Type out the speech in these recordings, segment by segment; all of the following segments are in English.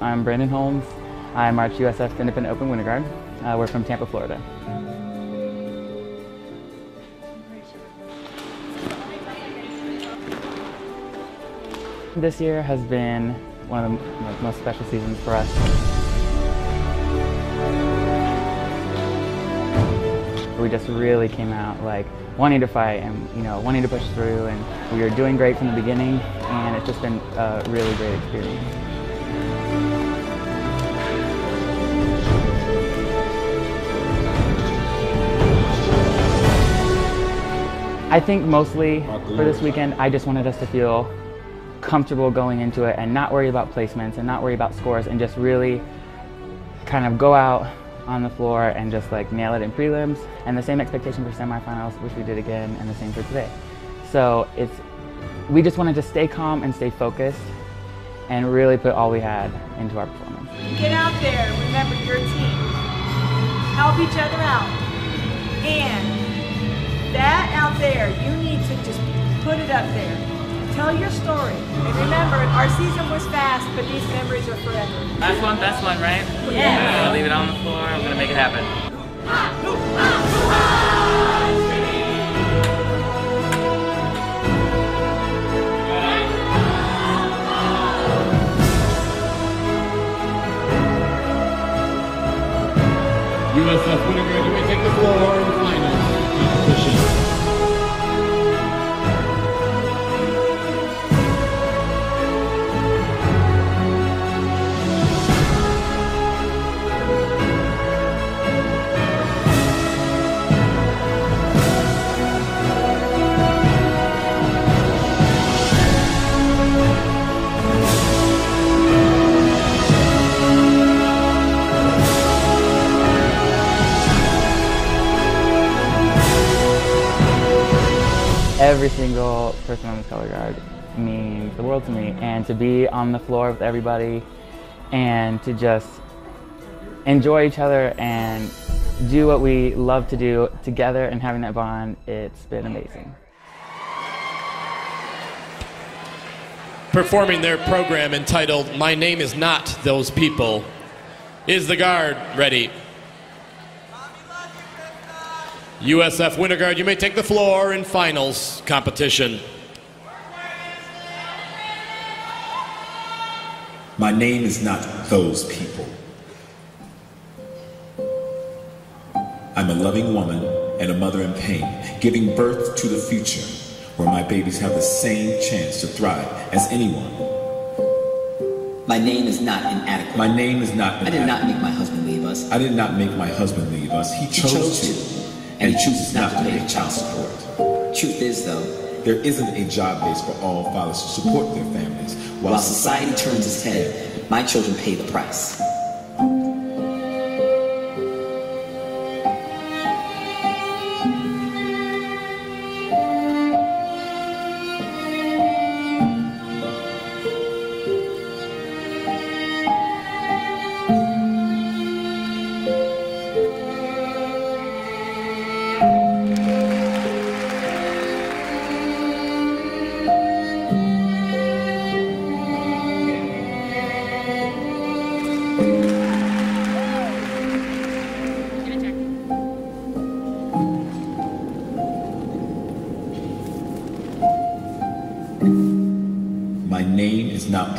I'm Brandon Holmes. I'm march USF Independent Open Winter Guard. Uh, we're from Tampa, Florida. This year has been one of the most special seasons for us. We just really came out like wanting to fight and you know wanting to push through and we were doing great from the beginning and it's just been a really great experience. I think mostly for this weekend, I just wanted us to feel comfortable going into it and not worry about placements and not worry about scores and just really kind of go out on the floor and just like nail it in prelims and the same expectation for semifinals, which we did again, and the same for today. So it's we just wanted to stay calm and stay focused and really put all we had into our performance. Get out there, remember your team. Help each other out. And that out there, you need to just put it up there. Tell your story. And remember, our season was fast, but these memories are forever. Last one, best one, right? Yeah. I'll leave it on the floor. I'm gonna make it happen. USF Winterguard, you may take the floor in the finals Every single person on this color guard means the world to me. And to be on the floor with everybody and to just enjoy each other and do what we love to do together and having that bond, it's been amazing. Performing their program entitled My Name Is Not Those People. Is the guard ready? USF Winter Guard, you may take the floor in finals competition. My name is not those people. I'm a loving woman and a mother in pain, giving birth to the future where my babies have the same chance to thrive as anyone. My name is not inadequate. My name is not. inadequate. I did not make my husband leave us. I did not make my husband leave us. He chose, chose to, and he chooses not to pay child support. Truth is, though, There isn't a job base for all fathers to support their families, while, while society turns its head, my children pay the price.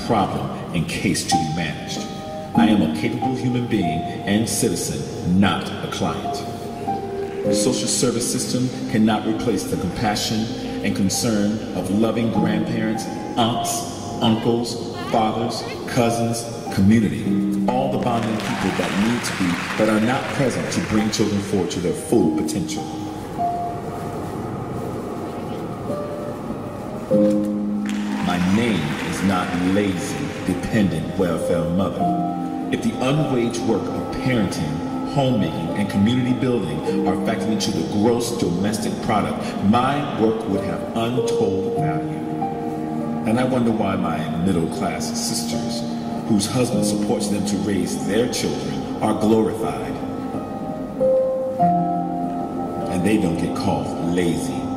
Problem and case to be managed. I am a capable human being and citizen, not a client. The social service system cannot replace the compassion and concern of loving grandparents, aunts, uncles, fathers, cousins, community, all the bonding people that need to be but are not present to bring children forward to their full potential. My name not lazy, dependent welfare mother. If the unwaged work of parenting, homemaking, and community building are factored into the gross domestic product, my work would have untold value. And I wonder why my middle class sisters, whose husband supports them to raise their children, are glorified. And they don't get called lazy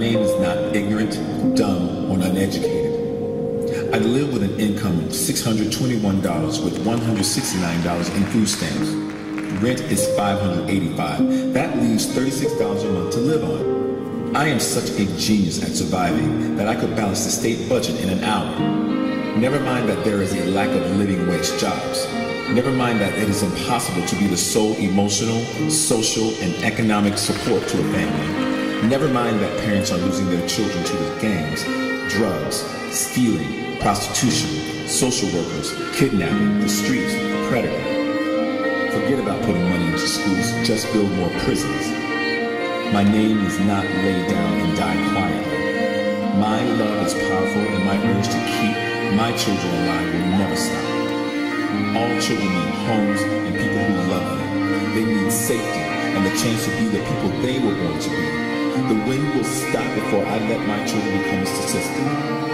name is not ignorant, dumb, or uneducated. I live with an income of $621 with $169 in food stamps. Rent is $585. That leaves $36 a month to live on. I am such a genius at surviving that I could balance the state budget in an hour. Never mind that there is a lack of living wage jobs. Never mind that it is impossible to be the sole emotional, social, and economic support to a family. Never mind that parents are losing their children to the gangs, drugs, stealing, prostitution, social workers, kidnapping, the streets, the predator. Forget about putting money into schools, just build more prisons. My name is not laid down and die quietly. My love is powerful and my urge to keep my children alive will never stop. All children need homes and people who love them. They need safety and the chance to be the people they were born to be. The wind will stop before I let my children become a statistic.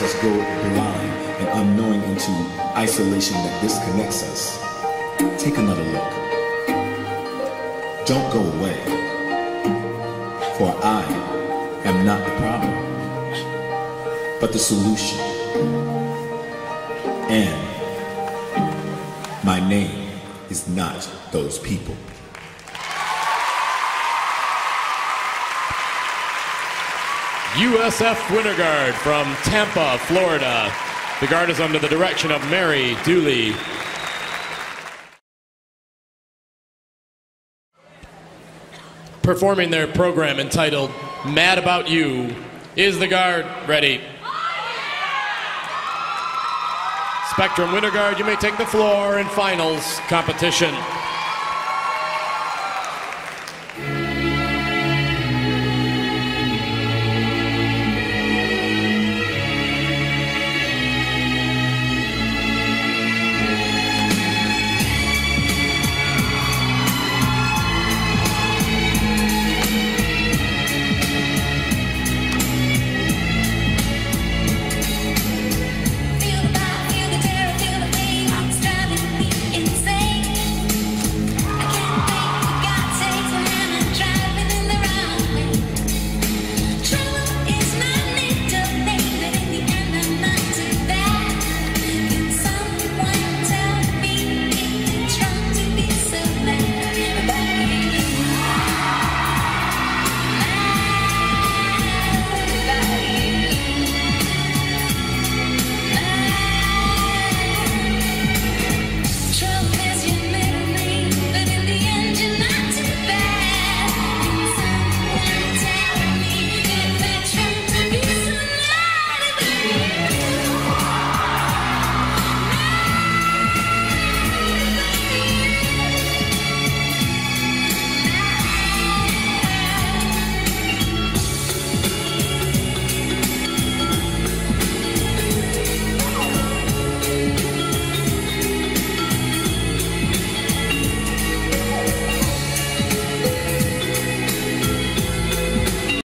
Lets us go blind and unknowing into isolation that disconnects us. Take another look. Don't go away. For I am not the problem, but the solution. And my name is not those people. USF Winter Guard from Tampa, Florida. The guard is under the direction of Mary Dooley. Performing their program entitled Mad About You is the guard ready. Spectrum Winter Guard, you may take the floor in finals competition.